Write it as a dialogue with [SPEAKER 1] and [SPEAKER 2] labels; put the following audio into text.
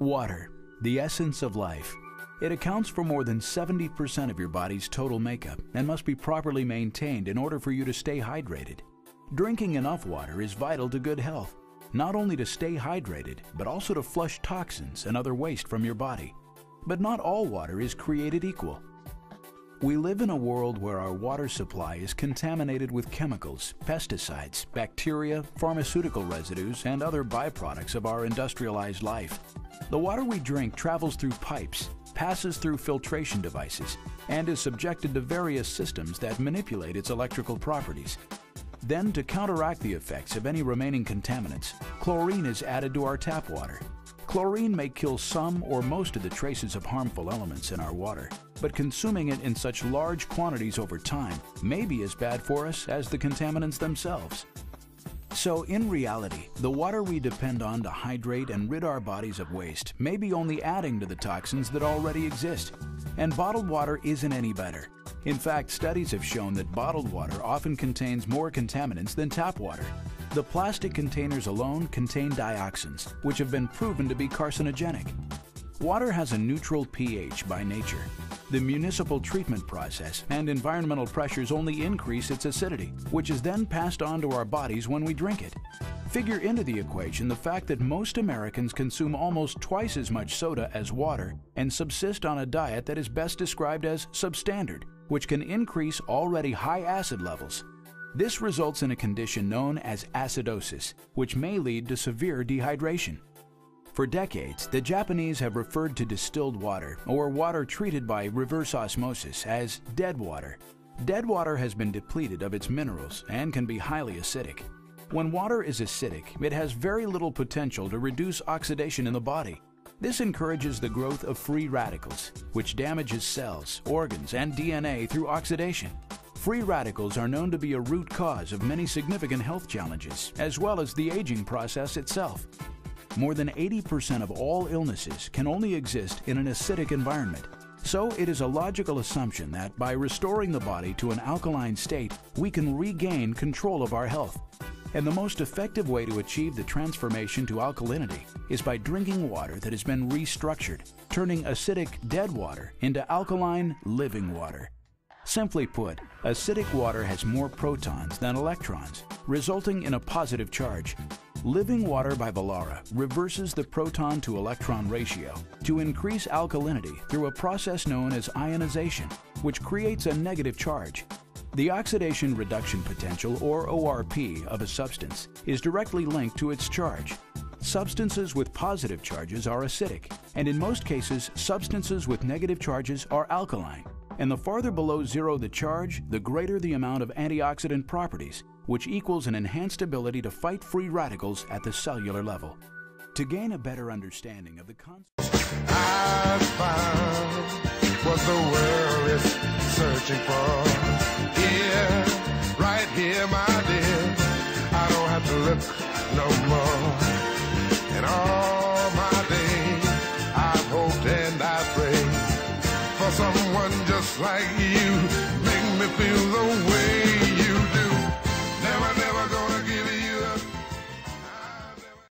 [SPEAKER 1] Water, the essence of life. It accounts for more than 70% of your body's total makeup and must be properly maintained in order for you to stay hydrated. Drinking enough water is vital to good health, not only to stay hydrated, but also to flush toxins and other waste from your body. But not all water is created equal. We live in a world where our water supply is contaminated with chemicals, pesticides, bacteria, pharmaceutical residues, and other byproducts of our industrialized life. The water we drink travels through pipes, passes through filtration devices, and is subjected to various systems that manipulate its electrical properties. Then, to counteract the effects of any remaining contaminants, chlorine is added to our tap water. Chlorine may kill some or most of the traces of harmful elements in our water, but consuming it in such large quantities over time may be as bad for us as the contaminants themselves. So, in reality, the water we depend on to hydrate and rid our bodies of waste may be only adding to the toxins that already exist. And bottled water isn't any better. In fact, studies have shown that bottled water often contains more contaminants than tap water. The plastic containers alone contain dioxins, which have been proven to be carcinogenic. Water has a neutral pH by nature. The municipal treatment process and environmental pressures only increase its acidity, which is then passed on to our bodies when we drink it. Figure into the equation the fact that most Americans consume almost twice as much soda as water and subsist on a diet that is best described as substandard, which can increase already high acid levels. This results in a condition known as acidosis, which may lead to severe dehydration. For decades, the Japanese have referred to distilled water, or water treated by reverse osmosis, as dead water. Dead water has been depleted of its minerals and can be highly acidic. When water is acidic, it has very little potential to reduce oxidation in the body. This encourages the growth of free radicals, which damages cells, organs, and DNA through oxidation. Free radicals are known to be a root cause of many significant health challenges, as well as the aging process itself. More than 80% of all illnesses can only exist in an acidic environment. So it is a logical assumption that by restoring the body to an alkaline state, we can regain control of our health. And the most effective way to achieve the transformation to alkalinity is by drinking water that has been restructured, turning acidic dead water into alkaline living water. Simply put, acidic water has more protons than electrons, resulting in a positive charge. Living Water by Vollara reverses the proton to electron ratio to increase alkalinity through a process known as ionization, which creates a negative charge. The oxidation reduction potential, or ORP, of a substance is directly linked to its charge. Substances with positive charges are acidic, and in most cases, substances with negative charges are alkaline. And the farther below zero the charge, the greater the amount of antioxidant properties, which equals an enhanced ability to fight free radicals at the cellular level. To gain a better understanding of the concept,
[SPEAKER 2] feel the way.